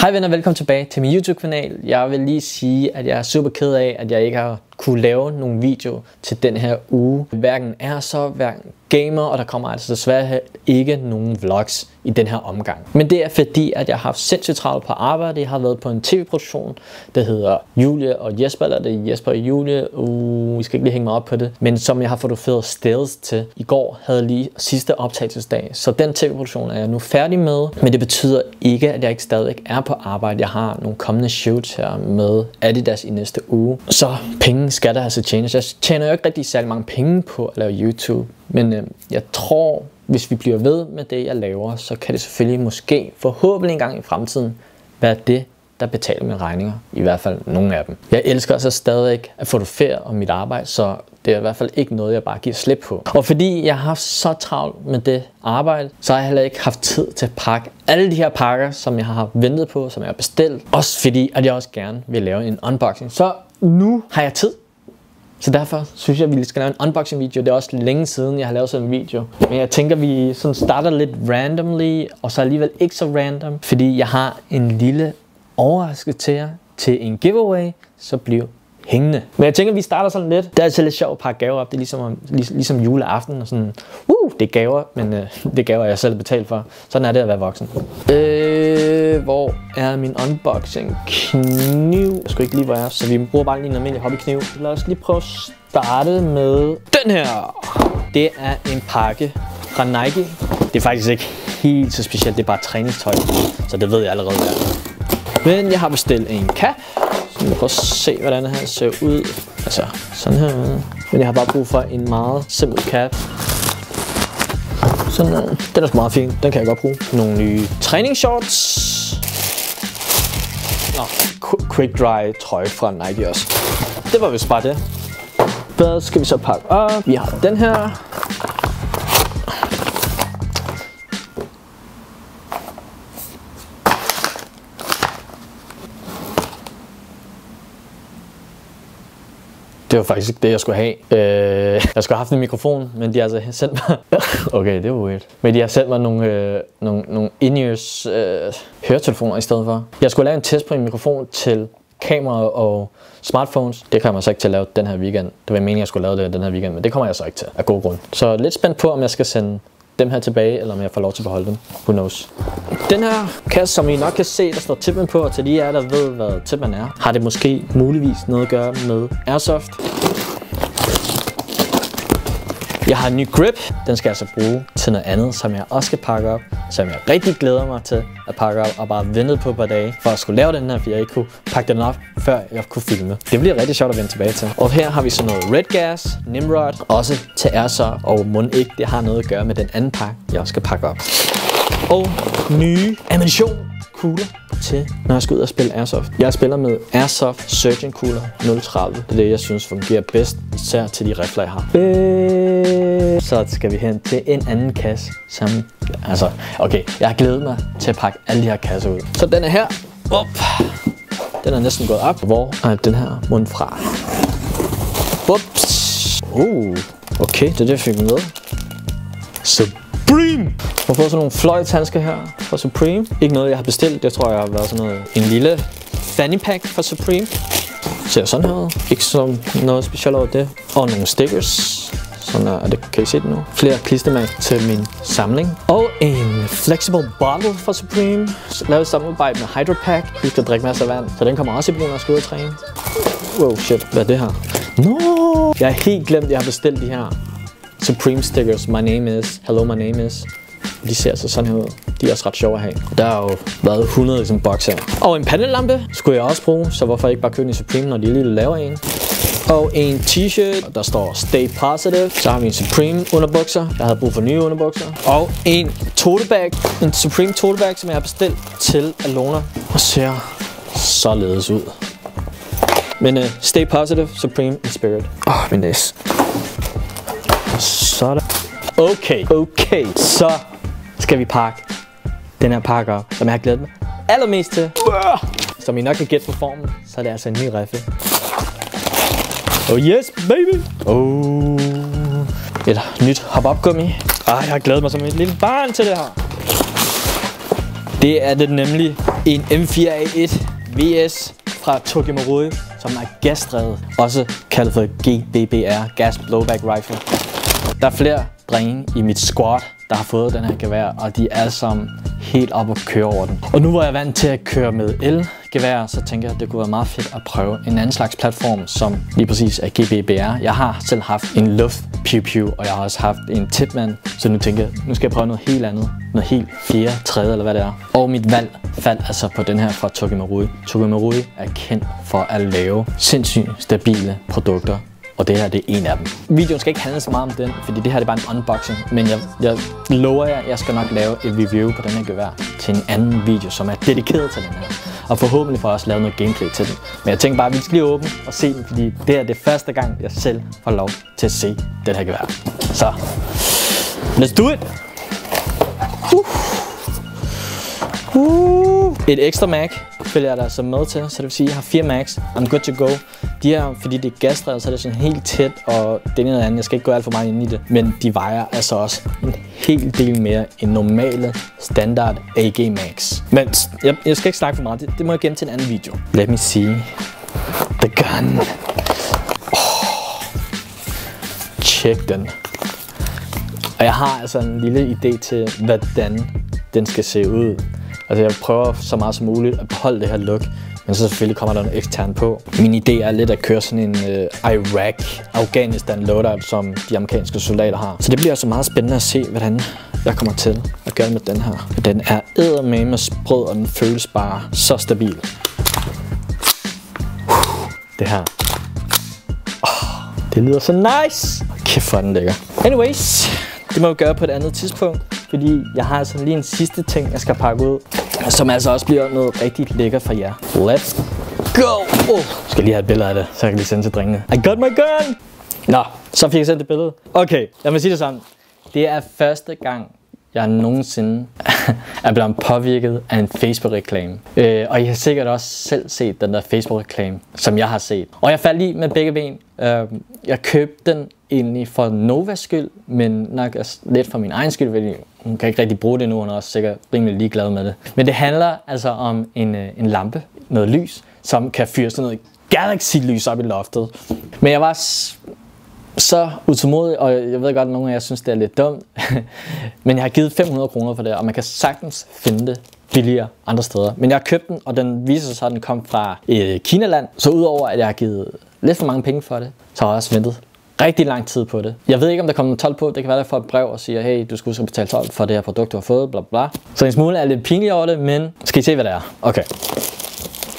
Hej venner, velkommen tilbage til min YouTube-kanal. Jeg vil lige sige, at jeg er super ked af, at jeg ikke har kunne lave nogle video til den her uge. Hverken er så, hverken gamer, og der kommer altså desværre ikke nogen vlogs i den her omgang. Men det er fordi, at jeg har haft sindssygt travlt på arbejde. Jeg har været på en tv-produktion, der hedder Julie og Jesper, eller det er Jesper og Julie. Uh, vi skal ikke lige hænge mig op på det. Men som jeg har fotograferet stills til. I går havde lige sidste optagelsesdag. Så den tv-produktion er jeg nu færdig med. Men det betyder ikke, at jeg ikke stadig er på arbejde. Jeg har nogle kommende shoots her med Adidas i næste uge. Så penge mange skatter har så tjenes. Jeg tjener jo ikke rigtig særlig mange penge på at lave YouTube. Men øh, jeg tror, hvis vi bliver ved med det, jeg laver, så kan det selvfølgelig måske forhåbentlig en gang i fremtiden være det, der betaler mine regninger. I hvert fald nogle af dem. Jeg elsker så stadig at fotografere om mit arbejde, så det er i hvert fald ikke noget, jeg bare giver slip på. Og fordi jeg har haft så travlt med det arbejde, så har jeg heller ikke haft tid til at pakke alle de her pakker, som jeg har ventet på, som jeg har bestilt. Også fordi, at jeg også gerne vil lave en unboxing. Så nu har jeg tid så derfor synes jeg, at vi skal lave en unboxing video. Det er også længe siden, jeg har lavet sådan en video. Men jeg tænker, at vi sådan starter lidt randomly, og så alligevel ikke så random. Fordi jeg har en lille overraskelse til jer til en giveaway, så bliv hængende. Men jeg tænker, at vi starter sådan lidt. Det er altid lidt sjovt at pakke gaver op. Det er ligesom, ligesom, ligesom juleaften og sådan, uh, det er gaver, men uh, det er gaver, jeg selv betalt for. Sådan er det at være voksen. Øh, hvor er min unboxing kniv? Jeg skal ikke lige, hvor jeg er, så vi bruger bare lige en almindelig hobbykniv. Lad os lige prøve at starte med den her. Det er en pakke fra Nike. Det er faktisk ikke helt så specielt, det er bare træningstøj, så det ved jeg allerede, hvad Men jeg har bestilt en cap, så vi prøve at se, hvordan den her ser ud. Altså, sådan her. Men jeg har bare brug for en meget simpel cap. Sådan her. Den er sgu meget fin. Den kan jeg godt bruge. Nogle nye træningsshorts. Nå, quick dry trøje fra Nike også. Det var vist bare det. Hvad skal vi så pakke op? Vi har den her. Det var faktisk ikke det, jeg skulle have. Øh, jeg skulle have haft en mikrofon, men de har altså sendt mig... okay, det var weird. Men de har sendt mig nogle, øh, nogle, nogle in-ears øh, høretelefoner i stedet for. Jeg skulle lave en test på en mikrofon til kamera og smartphones. Det kommer jeg så ikke til at lave den her weekend. Det var meningen, at jeg skulle lave det den her weekend, men det kommer jeg så ikke til af god grund. Så lidt spændt på, om jeg skal sende dem her tilbage, eller om jeg får lov til at beholde dem. Who knows. Den her kasse, som I nok kan se, der står Tipman på, og til de jer, der ved, hvad Tipman er, har det måske muligvis noget at gøre med Airsoft. Jeg har en ny grip. Den skal jeg altså bruge til noget andet, som jeg også skal pakke op. Som jeg rigtig glæder mig til at pakke op og bare vente på et par dage for at skulle lave den her, fordi jeg ikke kunne pakke den op, før jeg kunne filme. Det bliver rigtig sjovt at vende tilbage til. Og her har vi så noget Red Gas, Nimrod, også til Airsoft, og mund ikke det har noget at gøre med den anden pakke, jeg også skal pakke op. Og nye ammunition kugler til, når jeg skal ud og spille Airsoft. Jeg spiller med Airsoft Surgeon Cooler 030. Det er det, jeg synes fungerer bedst, især til de rifler, jeg har. Øh, så skal vi hen til en anden kasse, som... Altså, okay, jeg har glædet mig til at pakke alle de her kasser ud. Så den er her. Op. Den er næsten gået op. Hvor er den her mund fra? Ups. Uh, okay, det er det, jeg fik med. Så Supreme! Jeg har fået sådan nogle fløjtshandsker her fra Supreme. Ikke noget, jeg har bestilt. Jeg tror, jeg har været sådan noget, en lille fanny pack fra Supreme. Ser sådan her ud. Ikke som noget specielt over det. Og nogle stickers. Sådan er det. Kan I se det nu? Flere klistermærker til min samling. Og en flexible bottle fra Supreme. Lavet samarbejde med Hydropack. Vi skal drikke masser af vand. Så den kommer også i brug, når jeg skal ud og træne. Wow, shit. Hvad er det her? No! Jeg har helt glemt, at jeg har bestilt de her Supreme stickers, my name is, hello my name is. De ser altså sådan her ud. De er også ret sjove at have. Der har jo været 100 i bokser. box. Og en pandelampe skulle jeg også bruge, så hvorfor ikke bare købe en Supreme, når de lige laver en. Og en t-shirt, der står Stay Positive. Så har vi en Supreme underbukser. Jeg havde brug for nye underbukser. Og en tote bag. En Supreme tote bag, som jeg har bestilt til Alona. Og ser således ud. Men uh, Stay Positive, Supreme in Spirit. Åh, oh, min næse. Sådan. Okay, okay. Så skal vi pakke den her pakke op, som jeg har glædet mig allermest til. Som I nok kan gætte på formen, så er det altså en ny rifle. Oh yes, baby! Oh. Et nyt hop-up gummi. Ah, jeg har glædet mig som et lille barn til det her. Det er det nemlig En M4A1 VS fra Tokyo Marui, som er gasdrevet, også kaldet for GBBR, Gas Blowback Rifle. Der er flere drenge i mit squad, der har fået den her gevær, og de er som helt op og køre over den. Og nu hvor jeg er vant til at køre med el-gevær, så tænker jeg, at det kunne være meget fedt at prøve en anden slags platform, som lige præcis er GBBR. Jeg har selv haft en luft pew pew, og jeg har også haft en tipman, så nu tænker jeg, nu skal jeg prøve noget helt andet. Noget helt fjerde, tredje eller hvad det er. Og mit valg faldt altså på den her fra Tokyo Marui. Tokyo Marui er kendt for at lave sindssygt stabile produkter og det her det er en af dem. Videoen skal ikke handle så meget om den, fordi det her det er bare en unboxing, men jeg, jeg lover jer, at jeg skal nok lave et review på den her gevær til en anden video, som er dedikeret til den her. Og forhåbentlig får jeg også lavet noget gameplay til den. Men jeg tænker bare, at vi skal lige åbne og se den, fordi det er det første gang, jeg selv får lov til at se den her gevær. Så, let's do it! Uh. Uh. Et ekstra mag følger jeg der så altså med til, så det vil sige, at jeg har fire mags. I'm good to go. De her, fordi det er gasdrevet, så er det sådan helt tæt, og det ene eller andet, jeg skal ikke gå alt for meget ind i det, men de vejer altså også en hel del mere end normale standard AG Max. Men jeg, jeg skal ikke snakke for meget, det, det må jeg gemme til en anden video. Let me see. The gun. Oh. Check den. Og jeg har altså en lille idé til, hvordan den skal se ud. Altså jeg prøver så meget som muligt at beholde det her look, men så selvfølgelig kommer der noget ekstern på. Min idé er lidt at køre sådan en uh, Iraq, Afghanistan loadout, som de amerikanske soldater har. Så det bliver altså meget spændende at se, hvordan jeg kommer til at gøre med den her. Den er eddermame sprød, og den føles bare så stabil. Det her. Oh, det lyder så nice. Kæft hvor den lækker. Anyways, det må vi gøre på et andet tidspunkt fordi jeg har altså lige en sidste ting, jeg skal pakke ud, som altså også bliver noget rigtig lækkert for jer. Let's go! Oh, skal lige have et billede af det, så jeg kan lige sende til drengene. I got my gun! Nå, så fik jeg sendt et billede. Okay, lad mig sige det sådan. Det er første gang, jeg nogensinde er blevet påvirket af en Facebook-reklame. Øh, og I har sikkert også selv set den der Facebook-reklame, som jeg har set. Og jeg faldt i med begge ben. Øh, jeg købte den egentlig for Novas skyld, men nok lidt for min egen skyld, fordi hun kan ikke rigtig bruge det nu, hun er også sikkert rimelig ligeglad med det. Men det handler altså om en, øh, en lampe, noget lys, som kan fyre sådan noget galaxy-lys op i loftet. Men jeg var så utålmodig, og jeg ved godt, at nogle af jer synes, det er lidt dumt. men jeg har givet 500 kroner for det, og man kan sagtens finde det billigere andre steder. Men jeg har købt den, og den viser sig, at den kom fra øh, Kinaland. Så udover at jeg har givet lidt for mange penge for det, så har jeg også ventet rigtig lang tid på det. Jeg ved ikke, om der kommer 12 på. Det kan være, der får et brev og siger, hey, du skulle huske at betale 12 for det her produkt, du har fået, bla bla. Så en smule er lidt pinlig over det, men skal I se, hvad det er? Okay.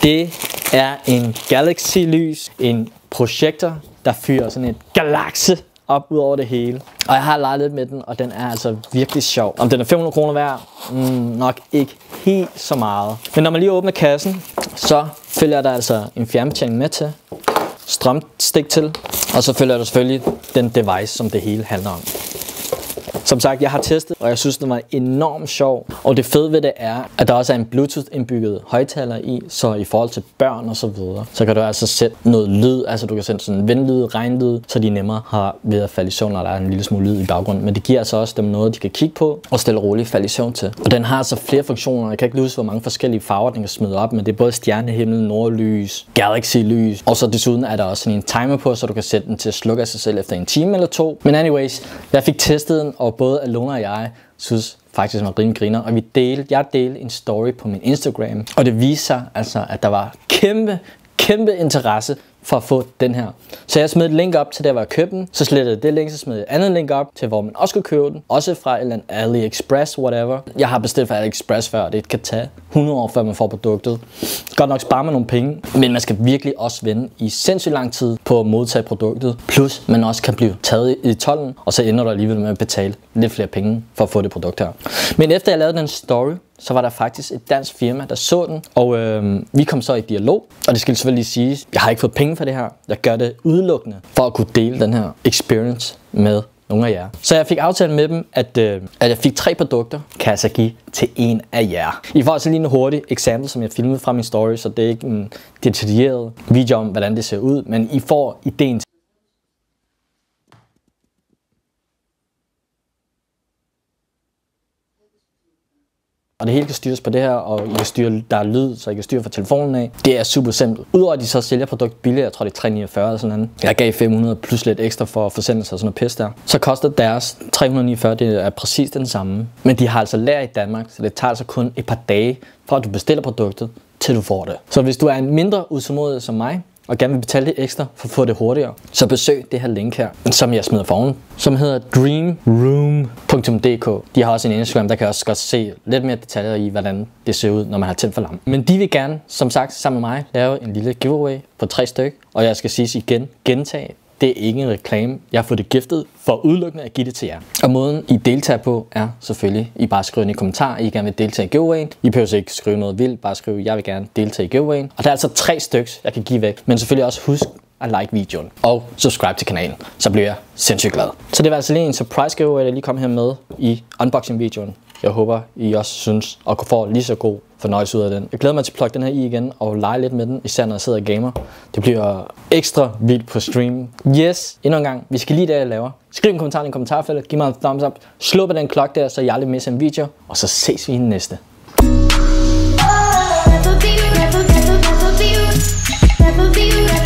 Det er en Galaxy-lys, en projektor, der fyrer sådan et galakse op ud over det hele. Og jeg har leget lidt med den, og den er altså virkelig sjov. Om den er 500 kroner værd? Mm, nok ikke helt så meget. Men når man lige åbner kassen, så følger der altså en fjernbetjening med til stramt stik til, og så følger der selvfølgelig den device, som det hele handler om. Som sagt, jeg har testet, og jeg synes, den var enormt sjov. Og det fede ved det er, at der også er en Bluetooth indbygget højtaler i, så i forhold til børn og så videre, så kan du altså sætte noget lyd, altså du kan sætte sådan vindlyd, regnlyd, så de nemmere har ved at falde i søvn, når der er en lille smule lyd i baggrunden. Men det giver altså også dem noget, de kan kigge på og stille roligt falde i søvn til. Og den har altså flere funktioner. Jeg kan ikke huske, hvor mange forskellige farver den kan smide op, men det er både stjernehimmel, nordlys, galaxy-lys, og så desuden er der også sådan en timer på, så du kan sætte den til at slukke af sig selv efter en time eller to. Men anyways, jeg fik testet den, og både Alona og jeg synes faktisk var rimelig griner. Og vi delte, jeg delte en story på min Instagram, og det viste sig altså, at der var kæmpe, kæmpe interesse for at få den her. Så jeg smed et link op til der, hvor jeg købte den. Så slettede jeg det link, så smed jeg et andet link op til, hvor man også kunne købe den. Også fra et eller andet AliExpress, whatever. Jeg har bestilt fra AliExpress før, og det kan tage 100 år, før man får produktet. Godt nok sparer man nogle penge, men man skal virkelig også vende i sindssygt lang tid på at modtage produktet. Plus, man også kan blive taget i tollen, og så ender du alligevel med at betale lidt flere penge for at få det produkt her. Men efter jeg lavede den story, så var der faktisk et dansk firma, der så den, og øh, vi kom så i dialog, og det skal selvfølgelig sige, jeg har ikke fået penge for det her, jeg gør det udelukkende for at kunne dele den her experience med nogle af jer. Så jeg fik aftalt med dem, at, øh, at jeg fik tre produkter, kan jeg så give til en af jer. I får altså lige en hurtig eksempel, som jeg filmede fra min story, så det er ikke en detaljeret video om, hvordan det ser ud, men I får ideen og det hele kan styres på det her, og I kan styre, der er lyd, så I kan styre fra telefonen af. Det er super simpelt. Udover at de så sælger produkt billigt, jeg tror det er 349 eller sådan noget. Jeg gav 500 plus lidt ekstra for forsendelse og sådan noget pis der. Så koster deres 349, det er præcis den samme. Men de har altså lager i Danmark, så det tager altså kun et par dage, fra at du bestiller produktet, til du får det. Så hvis du er en mindre utålmodig som mig, og gerne vil betale lidt ekstra for at få det hurtigere, så besøg det her link her, som jeg smider foran, som hedder dreamroom.dk. De har også en Instagram, der kan også godt se lidt mere detaljer i, hvordan det ser ud, når man har tændt for lampen. Men de vil gerne, som sagt, sammen med mig, lave en lille giveaway på tre styk, og jeg skal sige igen, gentage, det er ikke en reklame. Jeg har fået det giftet for udelukkende at give det til jer. Og måden I deltager på er selvfølgelig, I bare skriver ind i kommentar, I gerne vil deltage i giveawayen. I behøver ikke skrive noget vildt, bare skrive, jeg vil gerne deltage i giveawayen. Og der er altså tre stykker, jeg kan give væk. Men selvfølgelig også husk at like videoen og subscribe til kanalen, så bliver jeg sindssygt glad. Så det var altså lige en surprise giveaway, der lige kom her med i unboxing videoen. Jeg håber, I også synes og får lige så god fornøjelse ud af den. Jeg glæder mig til at plukke den her i igen og lege lidt med den, især når jeg sidder og gamer. Det bliver ekstra vildt på stream. Yes, endnu en gang. Vi skal lige det, jeg laver. Skriv en kommentar i en kommentarfelt. Giv mig en thumbs up. Slå på den klokke der, så jeg aldrig misser en video. Og så ses vi i den næste. Never be never, never, never be never be